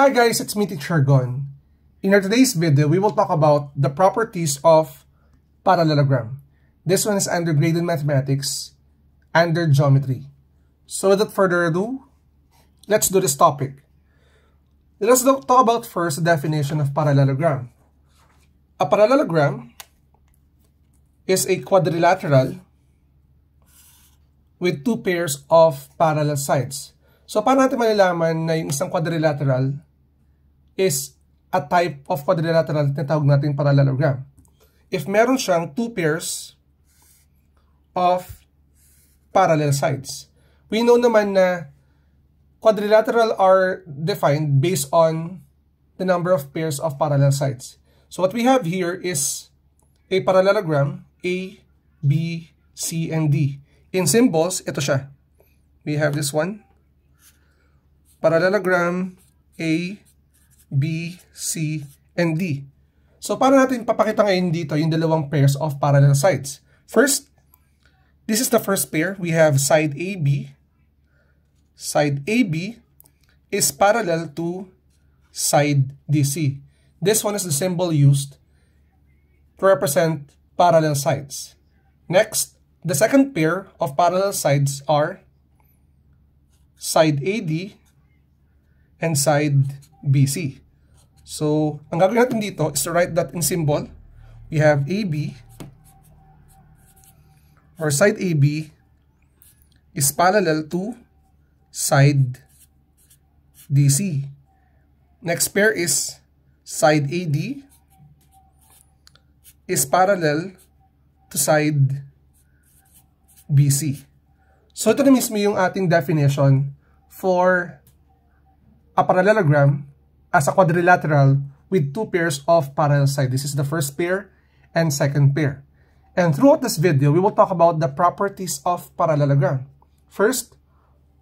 Hi guys, it's me Teacher Gon. In our today's video, we will talk about the properties of parallelogram. This one is under graded mathematics, under geometry. So without further ado, let's do this topic. Let's talk about first the definition of parallelogram. A parallelogram is a quadrilateral with two pairs of parallel sides. So, paano natin malalaman na yung isang quadrilateral is a type of quadrilateral na tawag natin parallelogram? If meron siyang two pairs of parallel sides. We know naman na quadrilateral are defined based on the number of pairs of parallel sides. So what we have here is a parallelogram A, B, C, and D. In symbols, ito siya. We have this one. Parallelogram A, B, C, and D. So, paano natin papakita ngayon dito yung dalawang pairs of parallel sides? First, this is the first pair. We have side AB. Side AB is parallel to side DC. This one is the symbol used to represent parallel sides. Next, The second pair of parallel sides are side AD and side BC. So, ang gagawin natin dito is to write that in symbol. We have AB or side AB is parallel to side DC. Next pair is side AD is parallel to side BC. So ito na mismo yung ating definition for a parallelogram as a quadrilateral with two pairs of parallel sides. This is the first pair and second pair. And throughout this video, we will talk about the properties of parallelogram. First,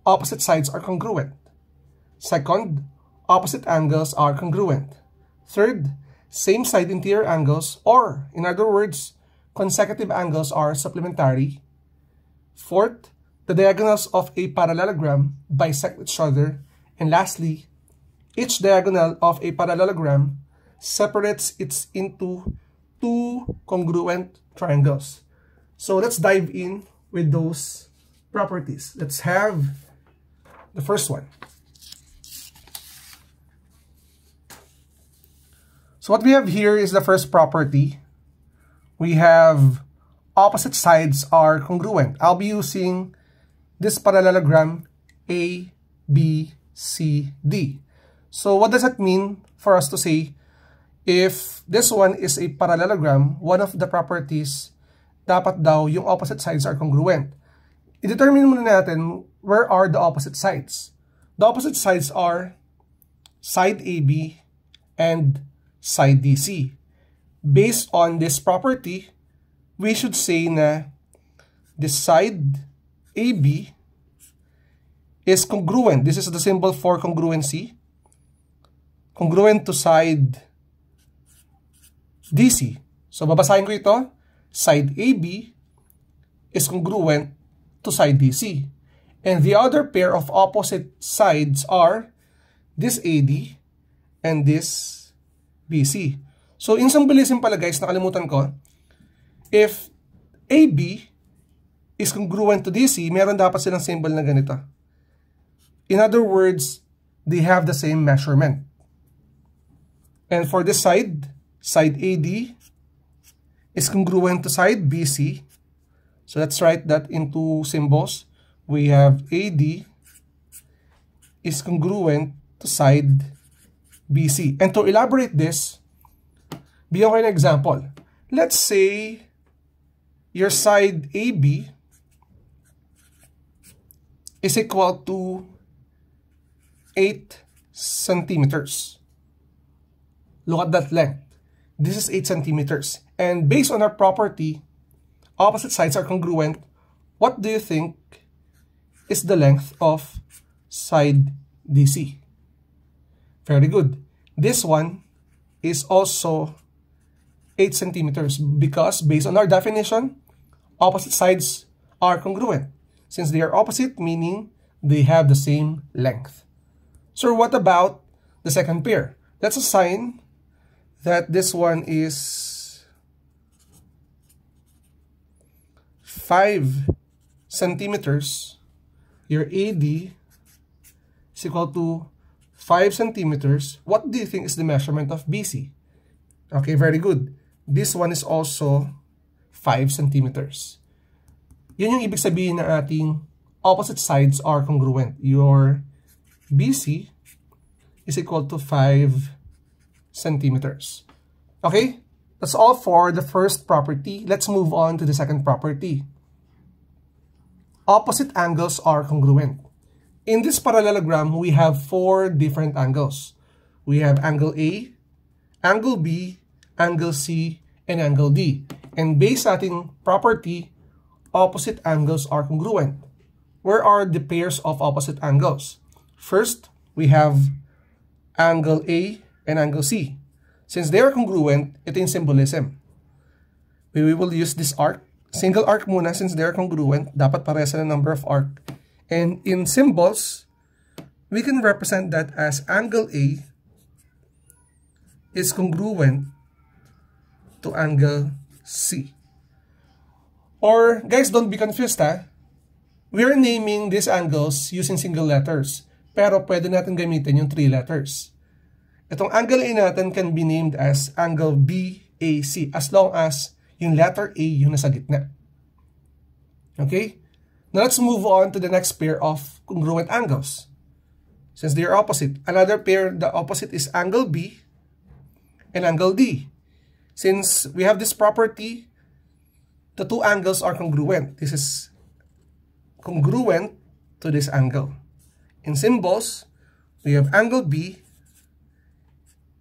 opposite sides are congruent. Second, opposite angles are congruent. Third, same side interior angles or, in other words, consecutive angles are supplementary. Fourth, the diagonals of a parallelogram bisect each other. And lastly, each diagonal of a parallelogram separates it into two congruent triangles. So let's dive in with those properties. Let's have the first one. So what we have here is the first property. We have opposite sides are congruent. I'll be using this parallelogram A, B, C, D. So what does that mean for us to say if this one is a parallelogram, one of the properties dapat daw yung opposite sides are congruent. I-determine muna natin where are the opposite sides. The opposite sides are side AB and side DC. Based on this property, we should say na the side AB is congruent. This is the symbol for congruency. Congruent to side DC. So, babasahin ko ito. Side AB is congruent to side DC. And the other pair of opposite sides are this AD and this BC. So, in symbolism pala guys, nakalimutan ko, if AB is congruent to DC, meron dapat silang symbol na ganito. In other words, they have the same measurement. And for this side, side AD is congruent to side BC. So let's write that into symbols. We have AD is congruent to side BC. And to elaborate this, bigyan ko an example. Let's say your side AB is equal to 8 centimeters. Look at that length. This is 8 centimeters. And based on our property, opposite sides are congruent. What do you think is the length of side DC? Very good. This one is also 8 centimeters because based on our definition, opposite sides are congruent. Since they are opposite, meaning they have the same length. So what about the second pair. That's a sign that this one is 5 centimeters. Your AD is equal to 5 centimeters. What do you think is the measurement of BC? Okay, very good. This one is also 5 centimeters. Yun yung ibig sabihin na ating opposite sides are congruent. Your BC is equal to 5 centimeters. Okay? That's all for the first property. Let's move on to the second property. Opposite angles are congruent. In this parallelogram, we have four different angles. We have angle A, angle B, angle C, and angle D. And based ating property, opposite angles are congruent. Where are the pairs of opposite angles? First, we have angle A and angle C. Since they are congruent, ito yung symbolism. We will use this arc. Single arc muna since they are congruent. Dapat parehas na number of arc. And in symbols, we can represent that as angle A is congruent to angle C. Or, guys, don't be confused ha. We are naming these angles using single letters. Pero pwede natin gamitin yung three letters. Itong angle A natin can be named as angle BAC as long as yung letter A yung nasa gitna. Okay? Now let's move on to the next pair of congruent angles. Since they are opposite, another pair, the opposite is angle B and angle D. Since we have this property, the two angles are congruent. This is congruent to this angle. In symbols, we have angle B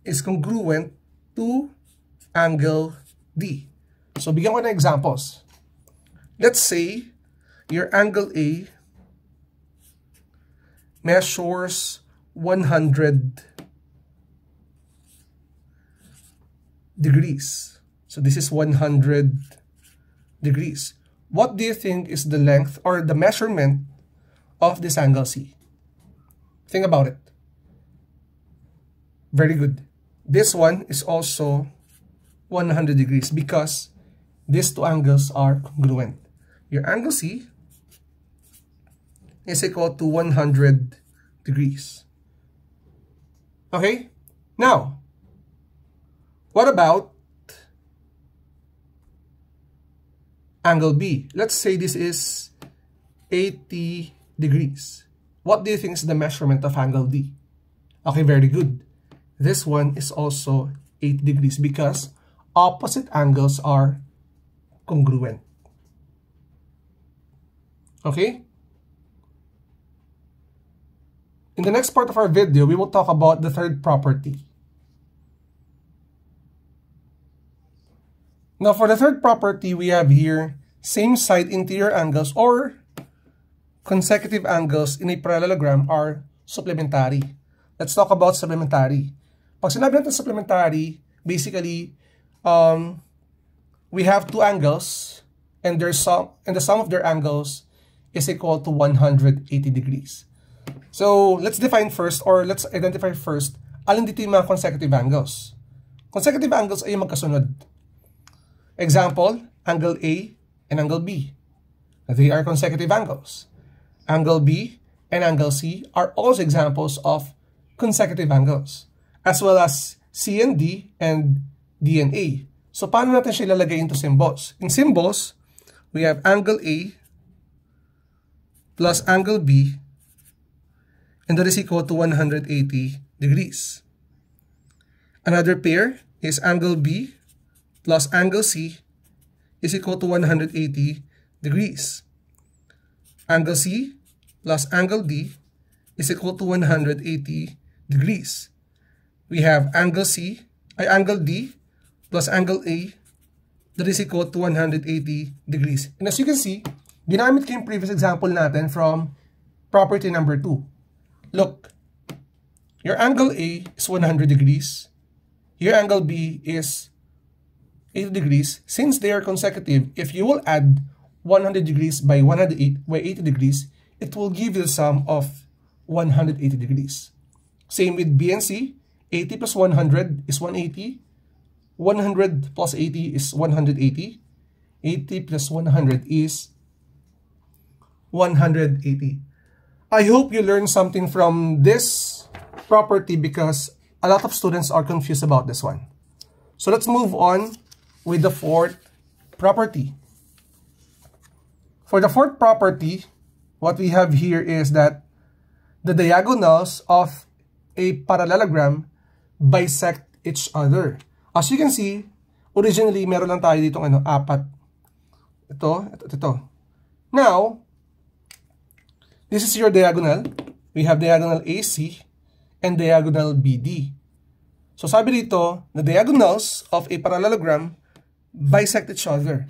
is congruent to angle D. So, bigyan ko examples. Let's say your angle A measures 100 degrees. So, this is 100 degrees. What do you think is the length or the measurement of this angle C? Think about it. Very good. This one is also 100 degrees because these two angles are congruent. Your angle C is equal to 100 degrees. Okay? Now, what about angle B? Let's say this is 80 degrees. What do you think is the measurement of angle D? Okay, very good. This one is also 8 degrees because opposite angles are congruent. Okay? In the next part of our video, we will talk about the third property. Now, for the third property, we have here same side interior angles or consecutive angles in a parallelogram are supplementary. Let's talk about supplementary. Pag sinabi natin supplementary, basically, um, we have two angles and their sum and the sum of their angles is equal to 180 degrees. So, let's define first or let's identify first alin dito yung mga consecutive angles. Consecutive angles ay magkasunod. Example, angle A and angle B. They are consecutive angles. Angle B and angle C are also examples of consecutive angles, as well as C and D and D and A. So, paano natin siya ilalagay into symbols? In symbols, we have angle A plus angle B, and that is equal to 180 degrees. Another pair is angle B plus angle C is equal to 180 degrees. Angle C plus angle D is equal to 180 degrees. We have angle C, ay angle D plus angle A that is equal to 180 degrees. And as you can see, ginamit ko yung previous example natin from property number 2. Look, your angle A is 100 degrees. Your angle B is 80 degrees. Since they are consecutive, if you will add 100 degrees by 108 by 80 degrees, it will give you the sum of 180 degrees. Same with B and C. 80 plus 100 is 180. 100 plus 80 is 180. 80 plus 100 is 180. I hope you learned something from this property because a lot of students are confused about this one. So let's move on with the fourth property. For the fourth property, what we have here is that the diagonals of a parallelogram bisect each other. As you can see, originally, meron lang tayo dito ano, apat. Ito, ito, ito. Now, this is your diagonal. We have diagonal AC and diagonal BD. So sabi dito, the diagonals of a parallelogram bisect each other.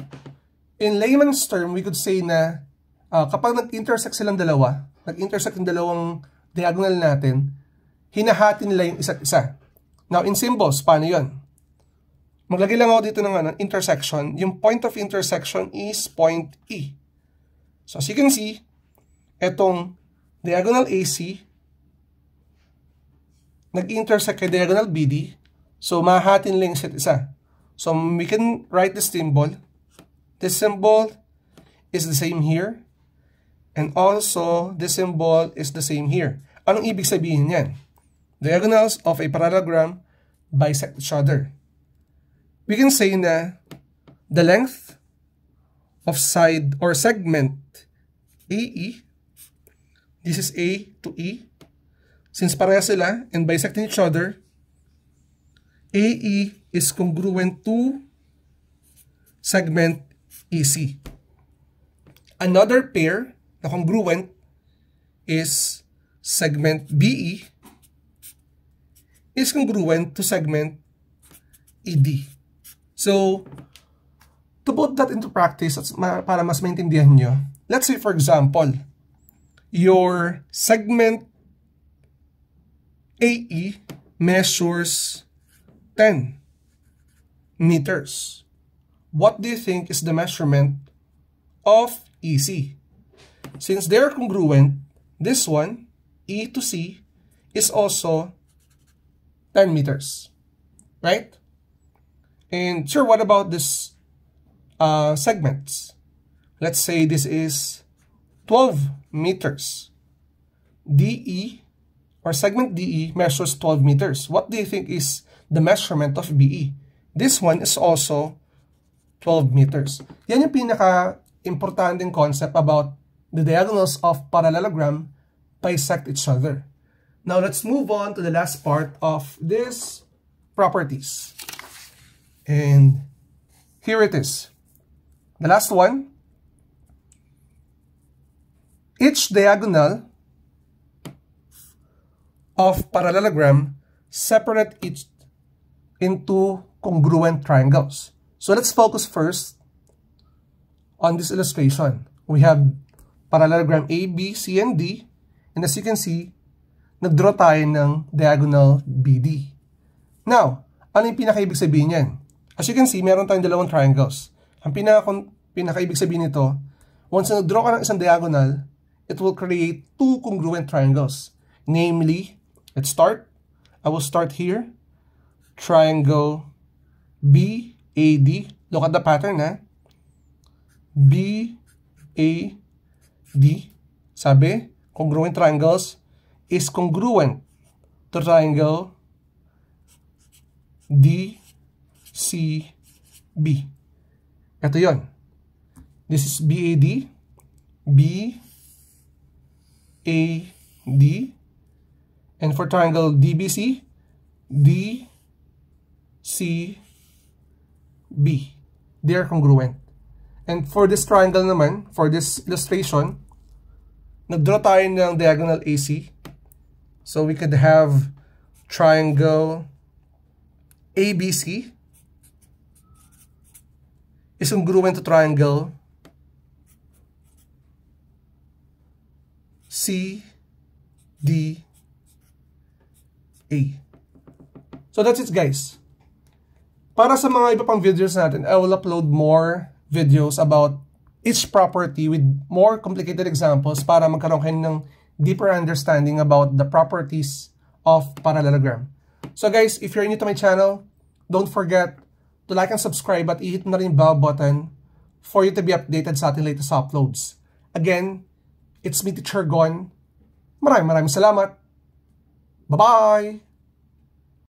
In layman's term, we could say na uh, kapag nag-intersect silang dalawa, nag-intersect yung dalawang diagonal natin, hinahati nila yung isa't isa. Now, in symbols, paano yun? Maglagay lang ako dito ng ano, intersection. Yung point of intersection is point E. So, as you can see, etong diagonal AC, nag-intersect kay diagonal BD. So, mahahatin lang yung isa. So, we can write this symbol. This symbol is the same here. And also, this symbol is the same here. Anong ibig sabihin yan? Diagonals of a parallelogram bisect each other we can say na the length of side or segment AE, this is A to E, since pareha sila and bisecting each other, AE is congruent to segment EC. Another pair na congruent is segment BE is congruent to segment ED. So, to put that into practice, para mas maintindihan nyo, let's say for example, your segment AE measures 10 meters. What do you think is the measurement of EC? Since they're congruent, this one, E to C, is also 10 meters. Right? And sure, what about this uh, segments? Let's say this is 12 meters. DE or segment DE measures 12 meters. What do you think is the measurement of BE? This one is also 12 meters. Yan yung pinaka-importanting concept about the diagonals of parallelogram bisect each other. Now let's move on to the last part of these properties. And here it is. The last one. Each diagonal of parallelogram separate each into congruent triangles. So let's focus first on this illustration. We have parallelogram A, B, C, and D. And as you can see, nagdraw tayo ng diagonal BD. Now, ano yung pinaka-ibig sabihin yan? As you can see, meron tayong dalawang triangles. Ang pinaka pinaka-ibig sabihin nito, once na draw ka ng isang diagonal, it will create two congruent triangles. Namely, let's start. I will start here. Triangle BAD. Look at the pattern, ha? BAD. Sabi, congruent triangles is congruent to triangle D C, B. Ito yon. This is BAD, B, A, D, and for triangle DBC, D, C, B. They are congruent. And for this triangle naman, for this illustration, nagdraw tayo ng diagonal AC. So we could have triangle ABC is congruent to triangle C, D, A. So that's it guys. Para sa mga iba pang videos natin, I will upload more videos about each property with more complicated examples para magkaroon kayo ng deeper understanding about the properties of parallelogram. So guys, if you're new to my channel, don't forget to like and subscribe at i-hit na rin bell button for you to be updated sa ating latest uploads. Again, it's me, Teacher Gon. Maraming maraming salamat. Bye-bye!